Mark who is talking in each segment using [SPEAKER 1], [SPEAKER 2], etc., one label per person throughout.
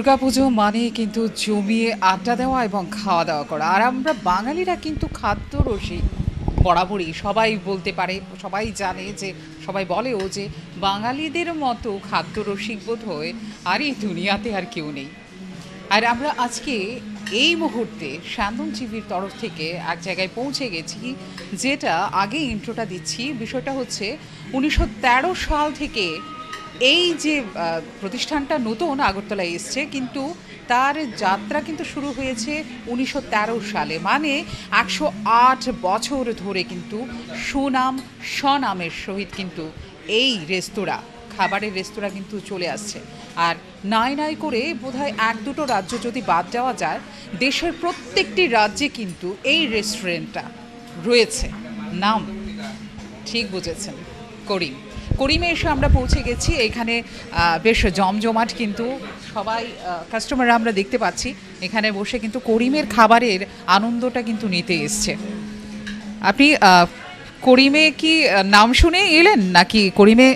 [SPEAKER 1] দুর্গাপুজো মানে কিন্তু জমিয়ে আড্ডা দেওয়া এবং খাওয়া দাওয়া করা। আর আমরা বাঙালিরা কিন্তু খাদ্য রসিক বরাবরই সবাই বলতে পারে, সবাই জানে যে, সবাই বলেও যে, বাঙালিদের মতো খাদ্য রসিক বোধ হয় আর এই দুনিয়াতে আর কেউ নেই। আর আমরা আজকে এই মুহূর্তে স্যান্দন টিভির তরফ থেকে এক জায়গায় পৌঁছে গেছি, যেটা আগে ইন্ট্রোটা দিচ্ছি। বিষয়টা হচ্ছে, উনিশশো তেরো সাল থেকে এই যে প্রতিষ্ঠানটা নতুন আগরতলায় এসছে, কিন্তু তার যাত্রা কিন্তু শুরু হয়েছে উনিশশো তেরো সালে। মানে একশো আট বছর ধরে কিন্তু সুনাম স্বনামের সহিত কিন্তু এই রেস্তোরাঁ, খাবারের রেস্তোরাঁ কিন্তু চলে আসছে। আর নাই নাই করে বোধহয় এক দুটো রাজ্য যদি বাদ দেওয়া যায়, দেশের প্রত্যেকটি রাজ্যে কিন্তু এই রেস্টুরেন্টটা রয়েছে। নাম ঠিক বুঝেছেন, করিম। করিমে এসে আমরা পৌঁছে গেছি। এখানে বেশ জমজমাট কিন্তু সবাই কাস্টমাররা আমরা দেখতে পাচ্ছি। এখানে বসে কিন্তু করিমের খাবারের আনন্দটা কিন্তু নিতে এসছে। আপনি করিমে কি নাম শুনে এলেন নাকি করিমে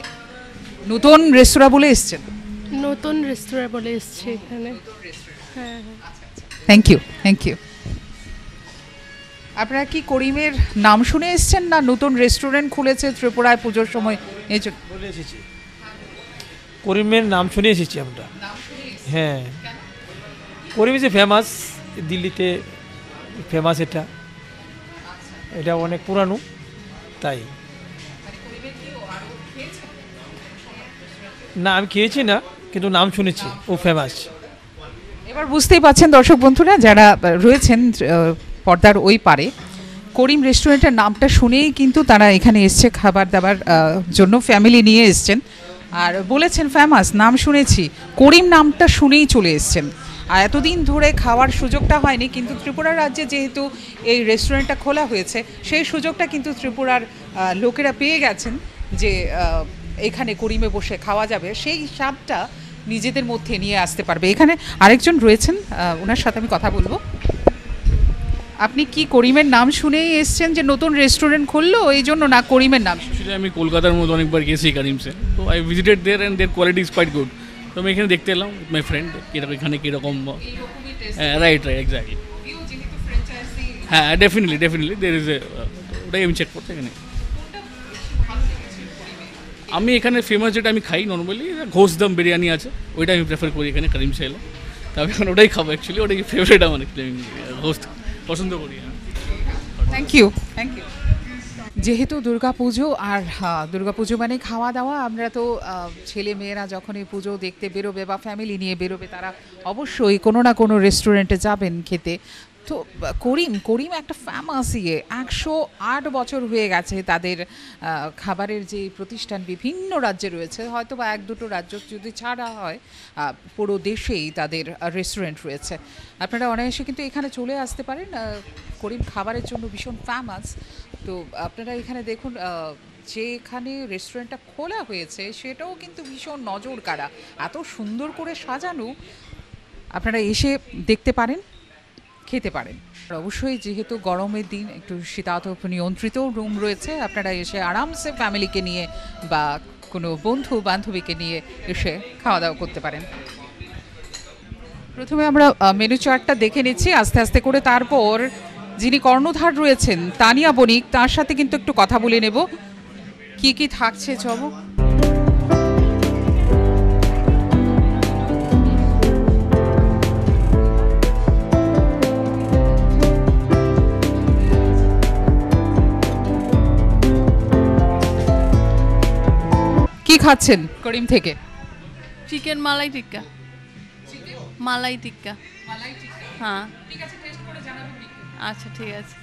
[SPEAKER 1] নতুন রেস্তোরাঁ বলে এসছেন?
[SPEAKER 2] নতুন রেস্তোরাঁ বলে এসছে এখানে। হ্যাঁ হ্যাঁ।
[SPEAKER 1] থ্যাংক ইউ থ্যাংক ইউ আপনারা কি করিমের নাম শুনে এসছেন না নতুন রেস্টুরেন্ট খুলেছে ত্রিপুরায় পুজোর সময়? এই জন্য
[SPEAKER 3] বলে এসেছি। করিমের নাম শুনে এসেছি আমরা। হ্যাঁ। করিম যে ফেমাস দিল্লিতে ফেমাস এটা। এটা অনেক পুরানো তাই। না আমি খেয়েছি না কিন্তু নাম শুনেছি ও ফেমাস
[SPEAKER 1] এবার বুঝতেই পাচ্ছেন দর্শক বন্ধুরা যারা রয়েছেন পর্দার ওই পারে করিম রেস্টুরেন্টের নামটা শুনেই কিন্তু তারা এখানে এসছে খাবার দাবার জন্য ফ্যামিলি নিয়ে এসছেন। আর বলেছেন ফেমাস নাম শুনেছি। করিম নামটা শুনেই চলে এসছেন। আর এতদিন ধরে খাওয়ার সুযোগটা হয়নি, কিন্তু ত্রিপুরা রাজ্যে যেহেতু এই রেস্টুরেন্টটা খোলা হয়েছে, সেই সুযোগটা কিন্তু ত্রিপুরার লোকেরা পেয়ে গেছেন যে এখানে করিমে বসে খাওয়া যাবে। সেই স্বাদটা নিজেদের মধ্যে নিয়ে আসতে পারবে। এখানে আরেকজন রয়েছেন ওনার সাথে আমি কথা বলব। আপনি কি করিমের নাম শুনেই এসছেন যে নতুন রেস্টুরেন্ট খুললো? এই জন্য না করিমের নাম?
[SPEAKER 4] অ্যাকচুয়ালি আমি কলকাতার মধ্যে অনেকবার গেছি কারিমসে তো I visited there and their quality is quite good তো আমি এখানে দেখতে এলাম মাই ফ্রেন্ড কীরকম এখানে কীরকম হ্যাঁ রাইট রাইট এক্স্যাক্টলি হ্যাঁ definitely definitely there is a ওটাই আমি চেক করতে এখানে। আমি এখানে ফেমাস যেটা আমি খাই নর্মালি ঘোষদম বিরিয়ানি আছে ওইটা আমি প্রেফার করি এখানে কারিমসে এলে তো আমি এখন ওটাই খাব অ্যাকচুয়ালি ওটাই ফেভারিট আমার ঘোষ পছন্দ করি না
[SPEAKER 1] থ্যাংক ইউ থ্যাংক ইউ যেহেতু দুর্গাপুজো আর হ্যাঁ, দুর্গাপুজো মানে খাওয়া দাওয়া আমরা তো ছেলে মেয়েরা যখন এই পুজো দেখতে বেরোবে বা ফ্যামিলি নিয়ে বেরোবে তারা অবশ্যই কোনো না কোনো রেস্টুরেন্টে যাবেন খেতে। তো করিম করিম একটা ফেমাস ইয়ে। একশো আট বছর হয়ে গেছে তাদের খাবারের যে প্রতিষ্ঠান বিভিন্ন রাজ্যে রয়েছে। হয়তো বা এক দুটো রাজ্য যদি ছাড়া হয় পুরো দেশেই তাদের রেস্টুরেন্ট রয়েছে। আপনারা অনায়াসে কিন্তু এখানে চলে আসতে পারেন। করিম খাবারের জন্য ভীষণ ফেমাস তো আপনারা এখানে দেখুন আহ, যেখানে রেস্টুরেন্টটা খোলা হয়েছে সেটাও কিন্তু ভীষণ নজর কাড়া এত সুন্দর করে সাজানো। আপনারা এসে দেখতে পারেন। খেতে পারেন। অবশ্যই যেহেতু গরমের দিন, একটু শীতাতপ নিয়ন্ত্রিত রুম রয়েছে, আপনারা এসে আরামসে ফ্যামিলিকে নিয়ে বা কোনো বন্ধু বান্ধবীকে নিয়ে এসে খাওয়া দাওয়া করতে পারেন। প্রথমে আমরা মেনু চার্টটা দেখে নিচ্ছি, আস্তে আস্তে করে তারপর যিনি কর্ণধার রয়েছেন, তানিয়া বণিক, তার সাথে কিন্তু একটু কথা বলে নেব। কি কি থাকছে চব খাচ্ছেন করিম থেকে?
[SPEAKER 2] চিকেন মালাই টিক্কা। মালাই টিক্কা। হ্যাঁ। আচ্ছা ঠিক আছে।